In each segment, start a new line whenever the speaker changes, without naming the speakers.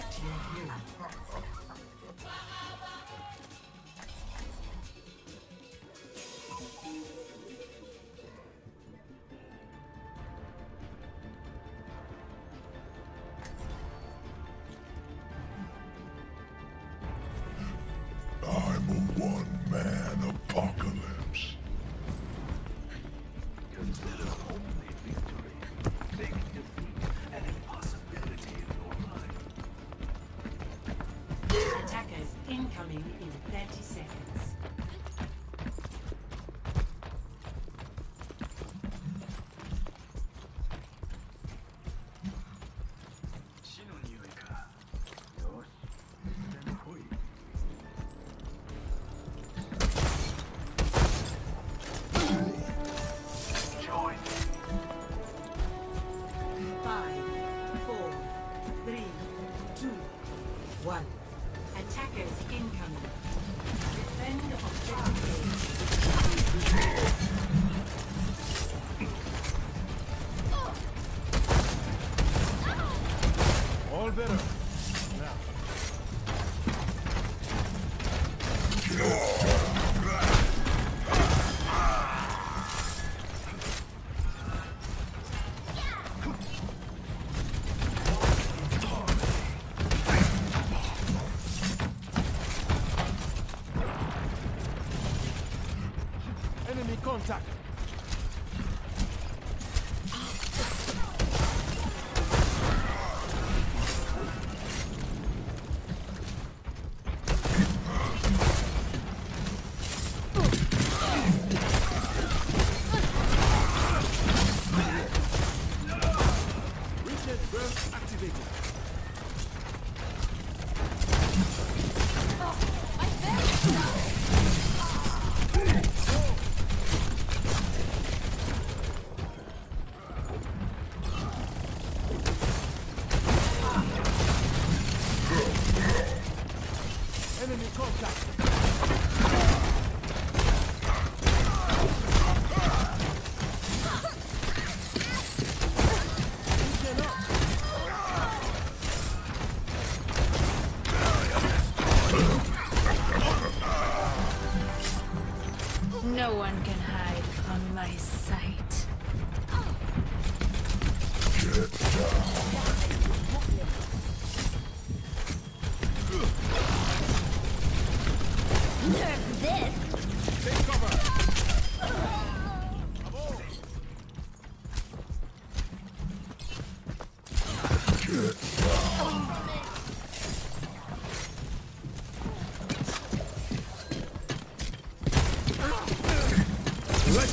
protect.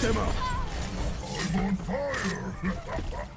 Let them out.
I'm on fire!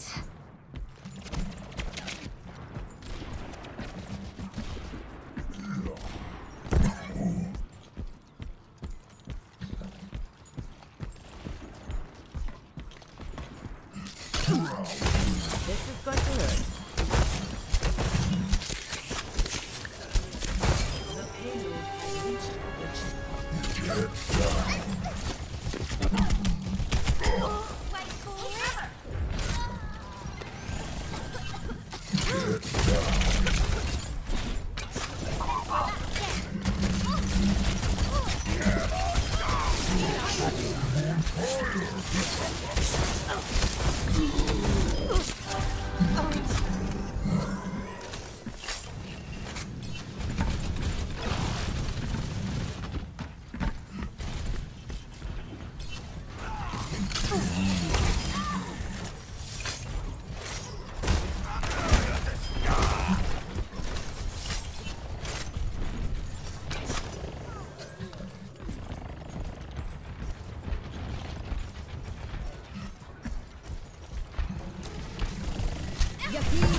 Yakın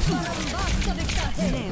sonra bastı bir
tahtaya.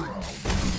Hey.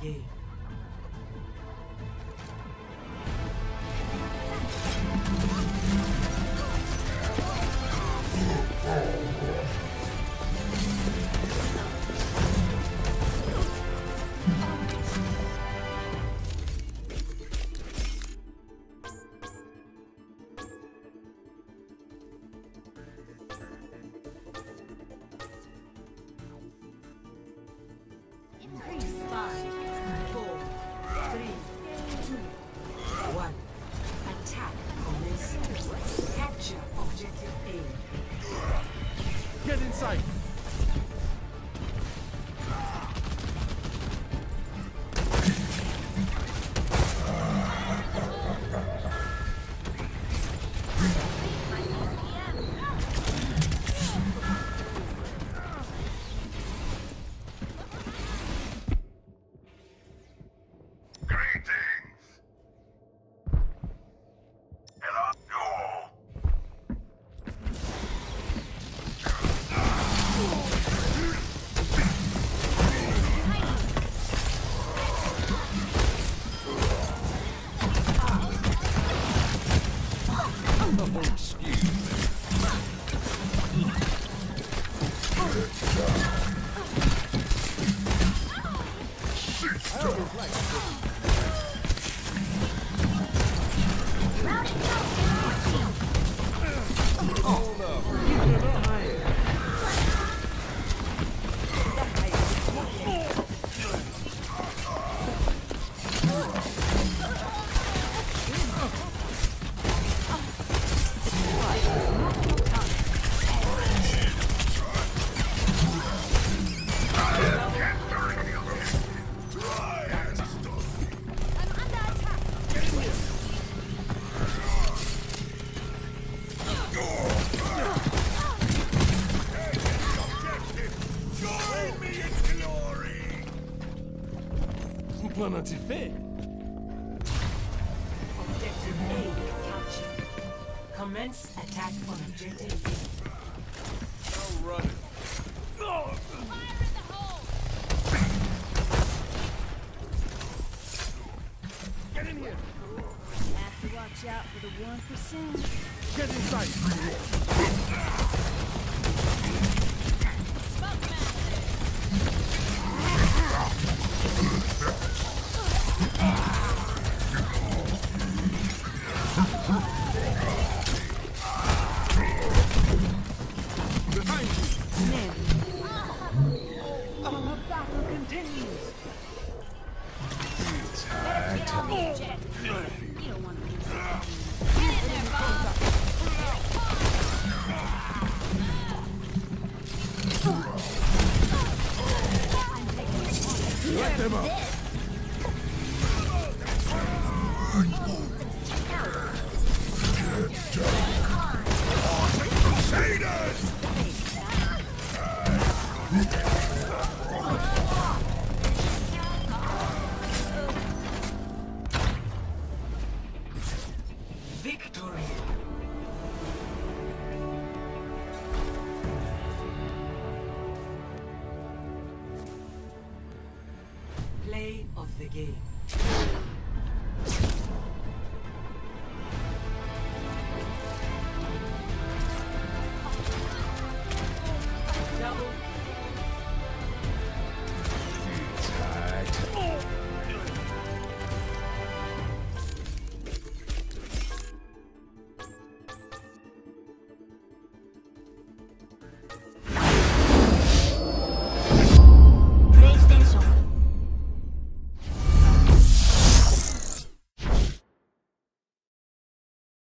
Game.
Pas un!
Objective A is captured. Commence attack on objective B.
I'll run it.
Fire in the hole.
Get in here!
Have to watch out for the one percent.
Get inside!